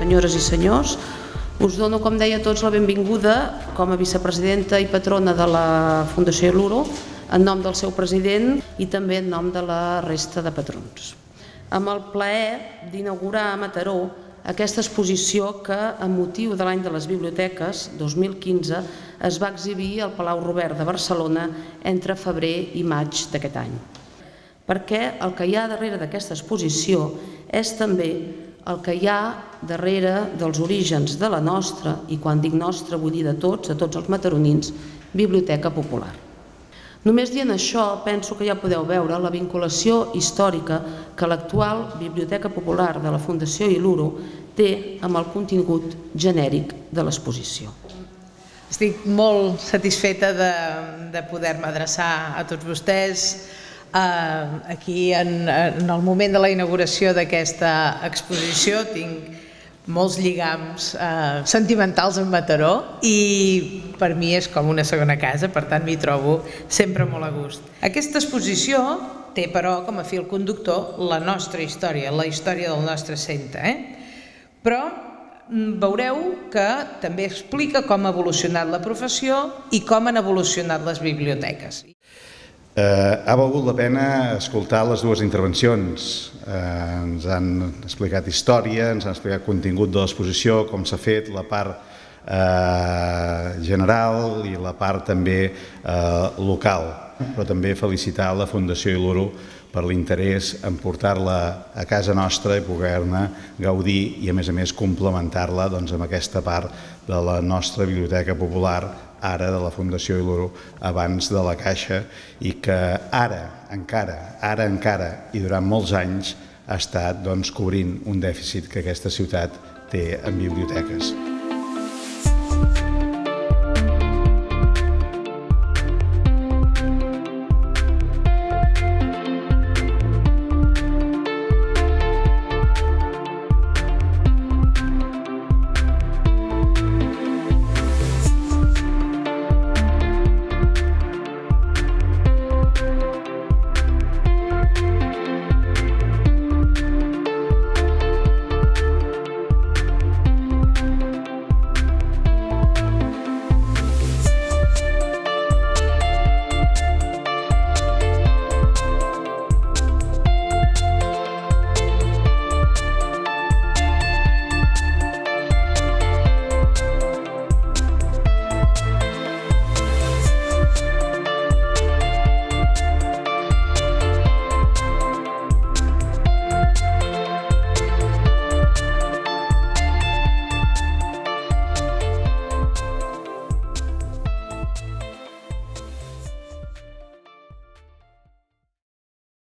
senyores i senyors, us dono, com deia a tots, la benvinguda com a vicepresidenta i patrona de la Fundació Luro, en nom del seu president i també en nom de la resta de patrons. Amb el plaer d'inaugurar a Mataró aquesta exposició que, amb motiu de l'any de les biblioteques, 2015, es va exhibir al Palau Robert de Barcelona entre febrer i maig d'aquest any perquè el que hi ha darrere d'aquesta exposició és també el que hi ha darrere dels orígens de la nostra, i quan dic nostra vull dir de tots, de tots els mataronins, Biblioteca Popular. Només dient això, penso que ja podeu veure la vinculació històrica que l'actual Biblioteca Popular de la Fundació Iluro té amb el contingut genèric de l'exposició. Estic molt satisfeta de, de poder-me adreçar a tots vostès, aquí en, en el moment de la inauguració d'aquesta exposició tinc molts lligams eh, sentimentals amb Mataró i per mi és com una segona casa, per tant m'hi trobo sempre molt a gust. Aquesta exposició té però com a fil conductor la nostra història, la història del nostre centre. Eh? Però mm, veureu que també explica com ha evolucionat la professió i com han evolucionat les biblioteques. Eh, ha valgut la pena escoltar les dues intervencions. Eh, ens han explicat història, ens han explicat contingut de l'exposició, com s'ha fet, la part eh, general i la part també eh, local. Però també felicitar la Fundació Iluro per l'interès en portar-la a casa nostra i poder-ne gaudir i a més a més complementar-la doncs, amb aquesta part de la nostra biblioteca popular ara de la Fundació Iluro abans de la Caixa i que ara, encara, ara encara i durant molts anys ha estat doncs, cobrint un dèficit que aquesta ciutat té en biblioteques.